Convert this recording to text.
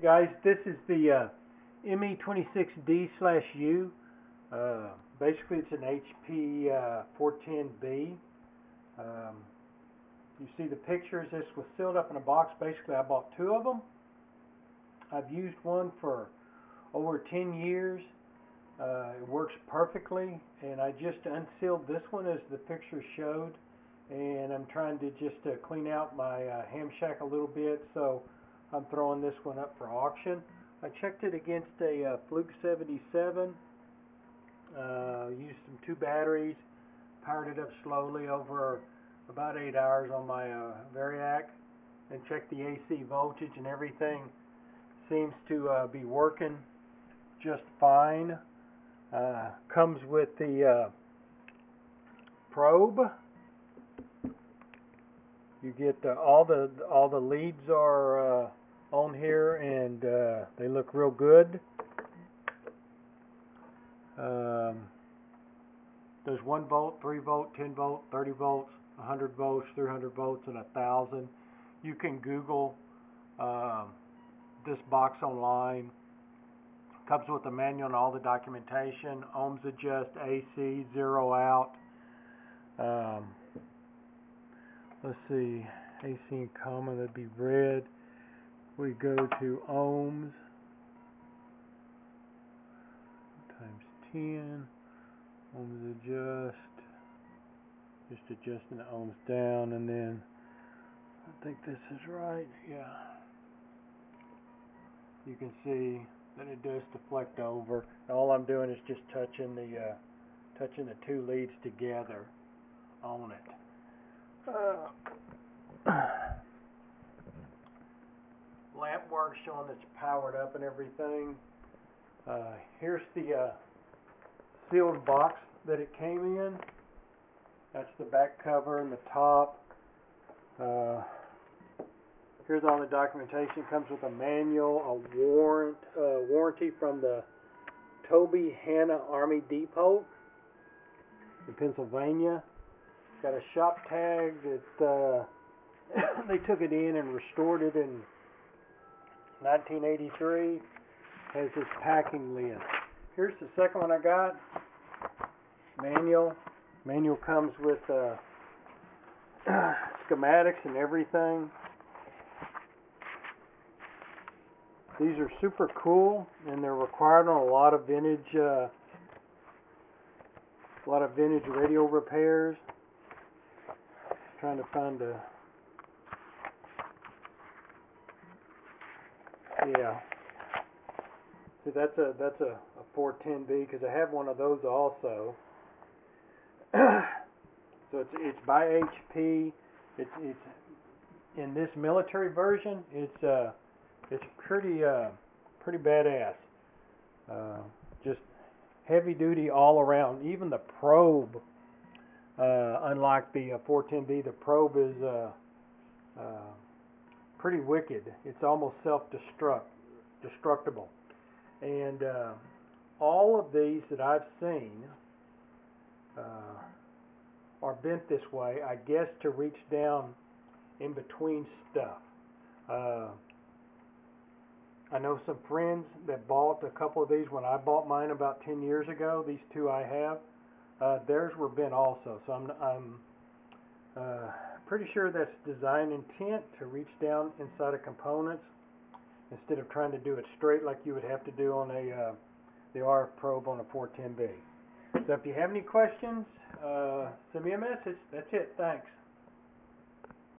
Hey guys, this is the uh, ME26D slash U. Uh, basically, it's an HP uh, 410B. Um, you see the pictures. This was sealed up in a box. Basically, I bought two of them. I've used one for over 10 years. Uh, it works perfectly, and I just unsealed this one as the picture showed, and I'm trying to just uh, clean out my uh, ham shack a little bit. So I'm throwing this one up for auction. I checked it against a uh, Fluke 77. Uh, used some two batteries, powered it up slowly over about eight hours on my uh, Variac, and checked the AC voltage and everything. Seems to uh, be working just fine. Uh, comes with the uh, probe. You get uh, all the all the leads are uh, on here and uh, they look real good. Um, there's 1 volt, 3 volt, 10 volt, 30 volts, 100 volts, 300 volts, and 1000. You can Google um, this box online. Comes with a manual and all the documentation. Ohms adjust, AC, zero out. Um, let's see, AC in common, that'd be red. We go to ohms times 10 ohms adjust just adjusting the ohms down and then I think this is right yeah. You can see that it does deflect over. All I'm doing is just touching the uh, touching the two leads together on it lamp works showing it's powered up and everything. Uh, here's the uh, sealed box that it came in. That's the back cover and the top. Uh, here's all the documentation. Comes with a manual, a warrant, uh, warranty from the Tobyhanna Army Depot in Pennsylvania. Got a shop tag that uh, they took it in and restored it in 1983 has this packing list. Here's the second one I got. Manual. Manual comes with uh, schematics and everything. These are super cool, and they're required on a lot of vintage, uh, a lot of vintage radio repairs. Trying to find a Yeah. See, that's a that's a, a 410B because I have one of those also. so it's it's by HP. It's it's in this military version. It's uh it's pretty uh pretty badass. Uh, just heavy duty all around. Even the probe, unlike the uh, 410B, the probe is uh, uh, pretty wicked. It's almost self-destruct, destructible. And uh, all of these that I've seen uh, are bent this way, I guess, to reach down in between stuff. Uh, I know some friends that bought a couple of these when I bought mine about 10 years ago. These two I have. Uh, theirs were bent also, so I'm, I'm uh, pretty sure that's design intent to reach down inside of components instead of trying to do it straight like you would have to do on a uh, the RF probe on a 410B. So if you have any questions, uh, send me a message. That's it. Thanks.